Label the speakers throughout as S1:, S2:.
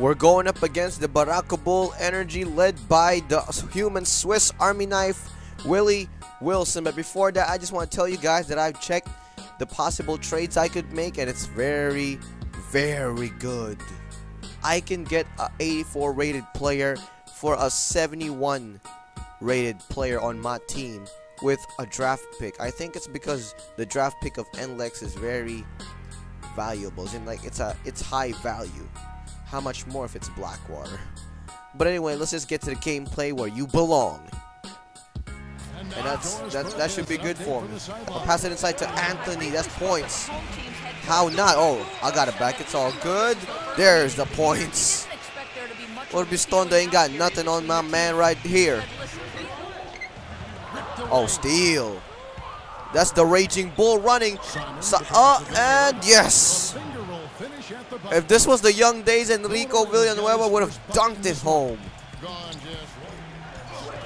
S1: We're going up against the Barako Bull Energy led by the human Swiss Army knife, Willie Wilson. But before that, I just want to tell you guys that I've checked the possible trades I could make and it's very, very good. I can get a 84 rated player for a 71 rated player on my team with a draft pick. I think it's because the draft pick of NLEX is very valuable. In like it's a it's high value. How much more if it's Blackwater? But anyway, let's just get to the gameplay where you belong. And that's that that should be good for me. I'll pass it inside to Anthony. That's points. How not? Oh, I got it back. It's all good. There's the points. Orbistonda ain't got nothing on my man right here. Oh, steal. That's the Raging Bull running. So, uh, and yes. If this was the young days, Enrico Villanueva would have dunked it home.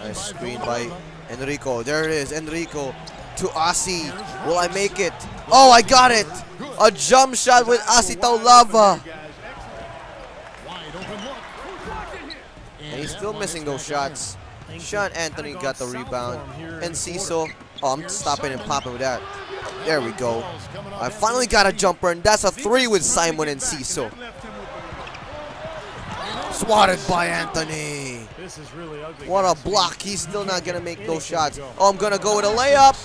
S1: Nice screen by Enrico. There it is. Enrico to Asi. Will I make it? Oh, I got it. A jump shot with Asi Taulava. And he's still missing those shots. Sean Anthony got the rebound. And Cecil, Oh, I'm stopping and popping with that. There we go. I finally got a jumper, and that's a three with Simon Enciso. Swatted by Anthony. This is really what a block. He's still not going to make those shots. Oh, I'm going to go with a layup.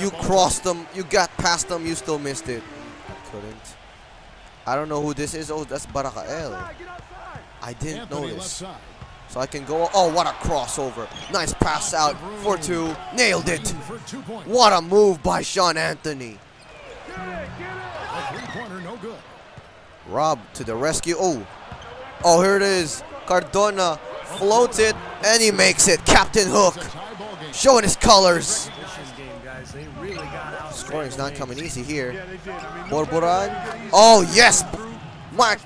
S1: You crossed them. You got past them. You still missed it. Couldn't. I don't know who this is. Oh, that's Barakael. I didn't notice. So I can go. Oh, what a crossover. Nice pass out for two. Nailed it. What a move by Sean Anthony. Rob to the rescue. Oh. Oh, here it is. Cardona floats it, and he makes it. Captain Hook. Showing his colors. Scoring's not coming easy here. Borboran. Oh, yes. Mark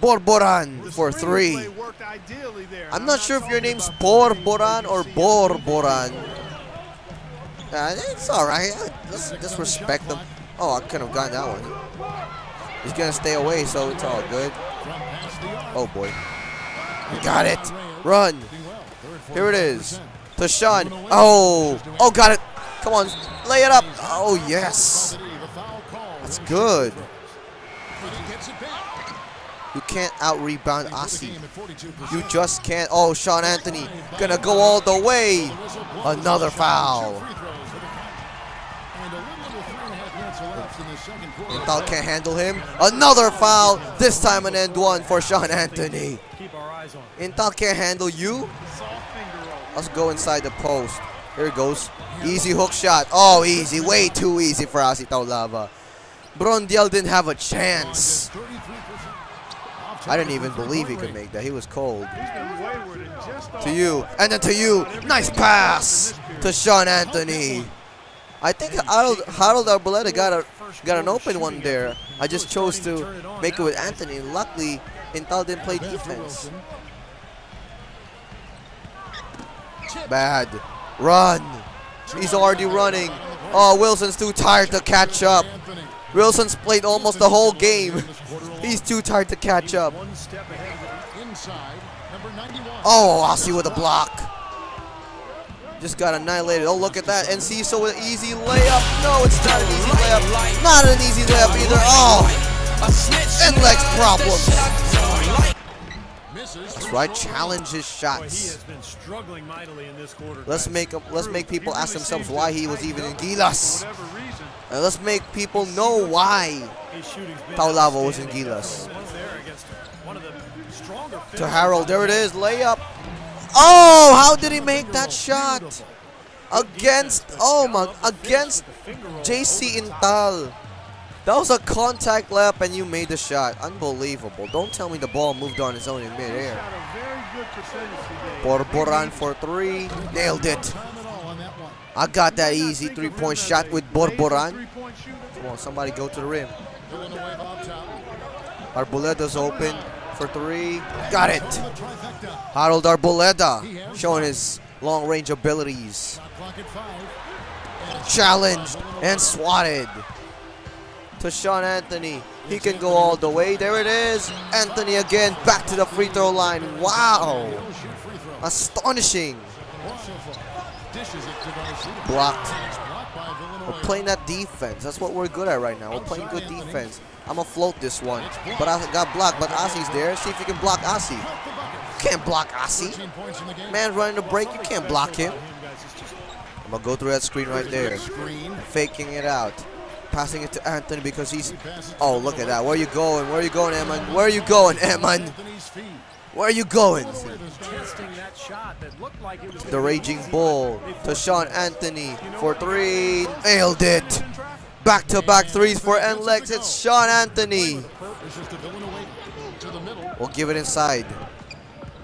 S1: Borboran for three. I'm not sure if your name's Borboran or Borboran. Uh, it's alright. Let's just respect them. Oh, I could have gotten that one. He's going to stay away, so it's all good. Oh, boy. Got it. Run. Here it is. To. Oh. Oh, got it. Come on. Lay it up. Oh, yes. That's good. You can't out-rebound Asi. You just can't. Oh, Sean Anthony gonna go all the way. Another foul. Intal can't handle him. Another foul. This time an end one for Sean Anthony. Intal can't handle you. Let's go inside the post. Here it goes. Easy hook shot. Oh, easy. Way too easy for Asi Taulava. Brondiel didn't have a chance. I didn't even believe he could make that. He was cold. To you. And then to you. Nice pass to Sean Anthony. I think Harold, Harold Arboleda got a got an open one there. I just chose to make it with Anthony. Luckily, Intal didn't play defense. Bad. Run. He's already running. Oh, Wilson's too tired to catch up. Wilson's played almost the whole game. He's too tired to catch up. Oh, I'll see with a block. Just got annihilated. Oh, look at that. And so an easy layup. No, it's not an easy layup. Not an easy layup either. Oh, and legs problems. That's right. Challenge his shots. Let's make let's make people ask themselves why he was even in Gilas. And let's make people know why Taulava was in Gilas. To Harold, there it is, layup. Oh, how did he make that shot? Against, oh my, against JC Intal. That was a contact lap and you made the shot. Unbelievable. Don't tell me the ball moved on its own in midair. Borboran for three. Nailed it. I got that easy three-point shot with Borboran. Come on, somebody go to the rim. Arboleda's open for three. Got it. Harold Arboleda showing his long-range abilities. Challenged and swatted to Sean Anthony. He can go all the way. There it is. Anthony again back to the free throw line. Wow. Astonishing. Blocked. We're playing that defense. That's what we're good at right now. We're playing good defense. I'm going to float this one. But I got blocked. But Asi's there. See if you can block Asi. You can't block Asi. Man running the break. You can't block him. I'm going to go through that screen right there. Faking it out. Passing it to Anthony because he's... Oh, look at that. Where are you going? Where are you going, Eman? Where are you going, Eman? Where are you going? The Raging Bull to Sean Anthony for three. Nailed it. Back-to-back threes for NLEX. It's Sean Anthony. We'll give it inside.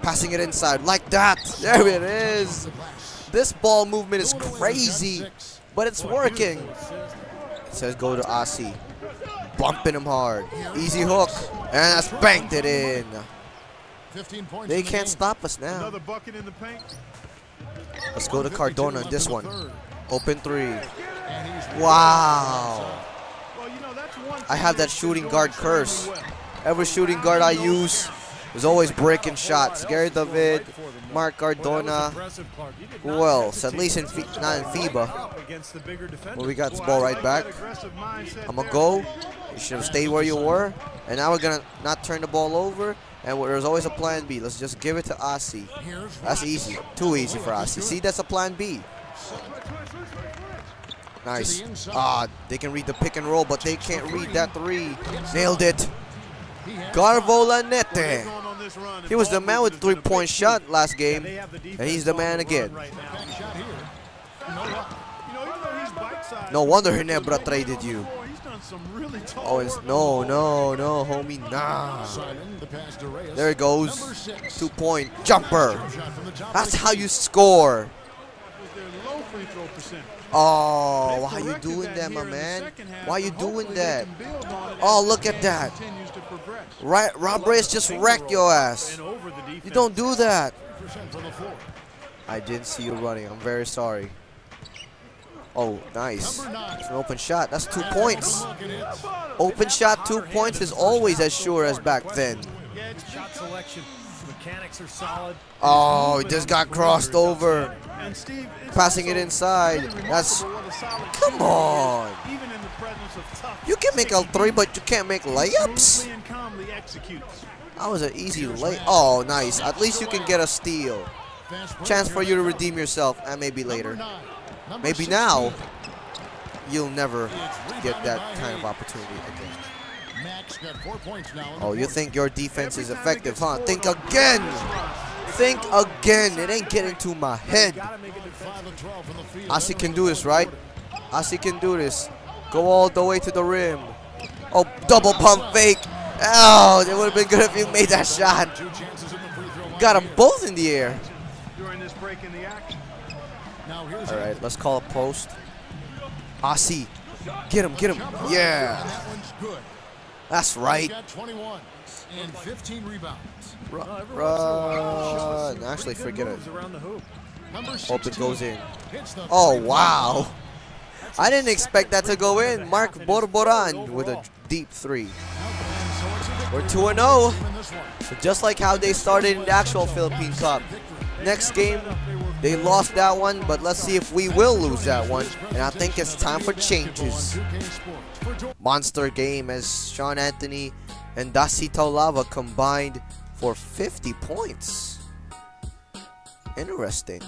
S1: Passing it inside like that. There it is. This ball movement is crazy, but it's working. It says go to Asi. Bumping him hard. Easy hook. And that's banked it in. They can't stop us now.
S2: Another bucket in the paint.
S1: Let's go to Cardona on this one. Open three. Wow.
S2: Well, you know,
S1: I have that shooting guard curse. Every shooting guard I use is always breaking shots. Gary David, Mark Cardona. Who else? At least in Fi not in FIBA. Well, we got this ball right back. I'm gonna go. You should have stayed where you were. And now we're gonna not turn the ball over. And there's always a plan B. Let's just give it to Asi. That's easy. Too easy for Asi. See, that's a plan B. Nice. Ah, they can read the pick and roll, but they can't read that three. Nailed it. Garvo Lanete. He was the man with three-point shot last game, and he's the man again. No wonder Ginebra traded you. Oh, it's no, no, no, homie, nah. There it goes. Two-point jumper. That's how you score. Oh, why are you doing that, my man? Why are you doing that? Oh, look at that. Right, Rob Reyes just wrecked your ass. You don't do that. I didn't see you running. I'm very sorry. Oh, nice. It's an open shot. That's two points. Open shot, two points is always as sure as back then.
S3: Shot selection, mechanics are solid.
S1: Oh, he just got crossed over. Passing it inside. That's. Come on. You can make a three, but you can't make layups. That was an easy lay. Oh, nice. At least you can get a steal. Chance for you to redeem yourself, and maybe later. Maybe now. You'll never get that kind of opportunity again. Oh, you think your defense is effective, huh? Think again. Think again. It ain't getting to my head. Asi can do this, right? Asi can do this. Go all the way to the rim. Oh, double pump fake. Oh, it would have been good if you made that shot. Got them both in the air. All right, let's call a post. Asi, get him, get him. Yeah. That's right.
S4: and 15 rebounds.
S1: Run, run. Actually, forget it. Hope it goes in. Oh, wow. I didn't expect that to go in. Mark Borboran with a deep three. We're 2-0. Just like how they started in the actual Philippine Cup. Next game, they lost that one, but let's see if we will lose that one. And I think it's time for changes. Monster game as Sean Anthony and Asi Taulava combined for 50 points. Interesting.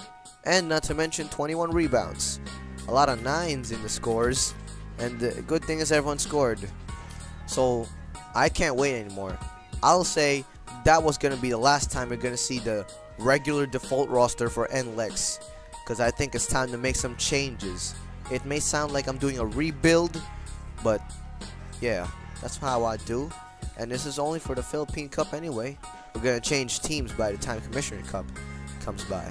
S1: And not to mention 21 rebounds. A lot of nines in the scores. And the good thing is everyone scored. So I can't wait anymore. I'll say that was going to be the last time we're going to see the regular default roster for NLEX. Because I think it's time to make some changes. It may sound like I'm doing a rebuild. But yeah, that's how I do. And this is only for the Philippine Cup anyway. We're going to change teams by the time Commissioner Cup comes by.